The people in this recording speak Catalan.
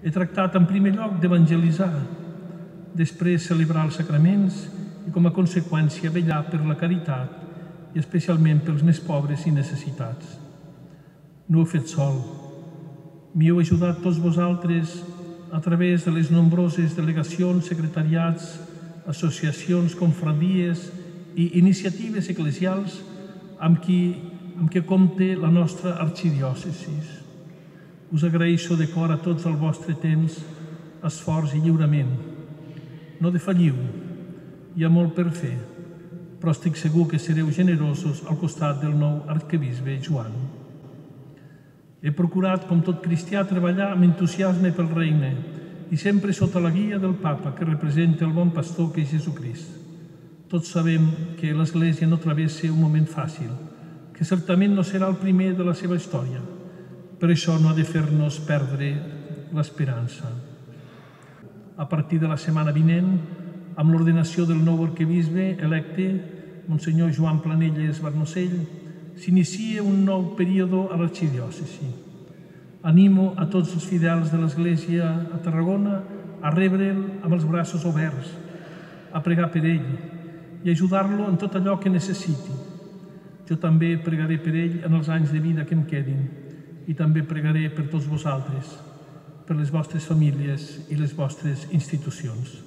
He tractat en primer lloc d'evangelitzar, després celebrar els sacraments i com a conseqüència vetllar per la caritat i especialment pels més pobres i necessitats. No ho he fet sol. M'hi heu ajudat tots vosaltres a través de les nombroses delegacions, secretariats, associacions, confradies i iniciatives eclesials amb qui amb què compte la nostra arxidiòcesis. Us agraeixo de cor a tots el vostre temps, esforç i lliurament. No defalliu, hi ha molt per fer, però estic segur que sereu generosos al costat del nou arquebisbe Joan. He procurat, com tot cristià, treballar amb entusiasme pel regne i sempre sota la guia del papa que representa el bon pastor que és Jesucrist. Tots sabem que l'Església no travessa un moment fàcil, que certament no serà el primer de la seva història. Per això no ha de fer-nos perdre l'esperança. A partir de la setmana vinent, amb l'ordenació del nou arquebisbe electe, Monsenyor Joan Planelles Barnosell, s'inicia un nou període a l'arxidiòcesi. Animo a tots els fidels de l'Església a Tarragona a rebre'l amb els braços oberts, a pregar per ell i ajudar-lo en tot allò que necessiti jo també pregaré per ell en els anys de vida que em quedin i també pregaré per tots vosaltres, per les vostres famílies i les vostres institucions.